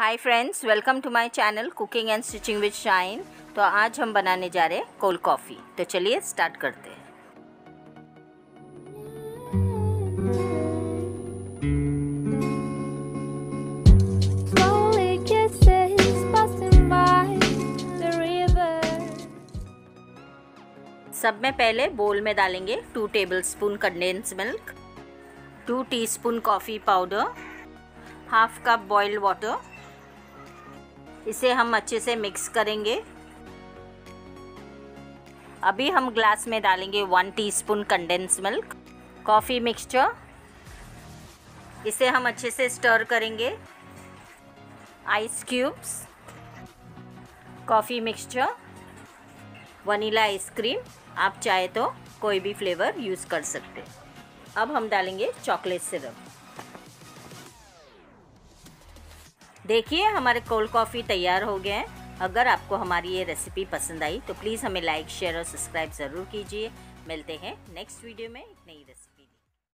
Hi friends welcome to my channel cooking and stitching with Shine तो आज हम बनाने जा रहे हैं कोल्ड कॉफ़ी तो चलिए स्टार्ट करते हैं. सब में पहले बोल में डालेंगे two tablespoon condense milk two teaspoon coffee powder half cup boiled water इसे हम अच्छे से मिक्स करेंगे। अभी हम ग्लास में डालेंगे one teaspoon condense milk coffee mixture इसे हम अच्छे से स्टर करेंगे। Ice cubes coffee mixture vanilla ice cream आप चाहे तो कोई भी फ्लेवर यूज़ कर सकते हैं। अब हम डालेंगे चॉकलेट सिरप देखिए, हमारे कोल्ड कॉफ़ी तैयार हो गए हैं। अगर आपको हमारी ये रेसिपी पसंद आई तो प्लीज़ हमें लाइक शेयर और सब्सक्राइब ज़रूर कीजिए। मिलते हैं नेक्स्ट वीडियो में एक नई रेसिपी